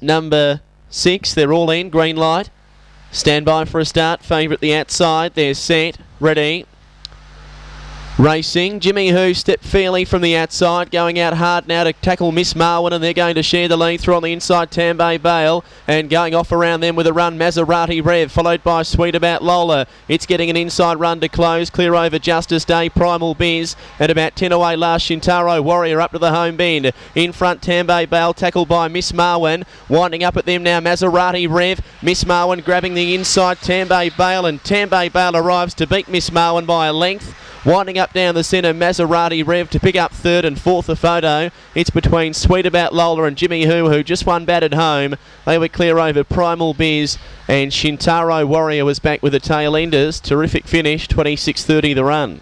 number six. They're all in. Green light. Stand by for a start. Favourite the outside. They're set. Ready. Racing, Jimmy Who stepped fairly from the outside, going out hard now to tackle Miss Marwin, and they're going to share the lead through on the inside Tambay Bale, and going off around them with a run Maserati Rev, followed by Sweet About Lola. It's getting an inside run to close, clear over Justice Day, Primal Biz, and about 10 away last Shintaro Warrior up to the home bend. In front Tambay Bale, tackled by Miss Marwin, winding up at them now Maserati Rev, Miss Marwin grabbing the inside Tambay Bale, and Tambay Bale arrives to beat Miss Marwin by a length. Winding up down the centre, Maserati Rev to pick up third and fourth a photo. It's between Sweet About Lola and Jimmy Who, who just won batted home. They were clear over Primal Biz and Shintaro Warrior was back with the tail enders. Terrific finish, 26.30 the run.